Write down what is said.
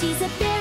she's a bear.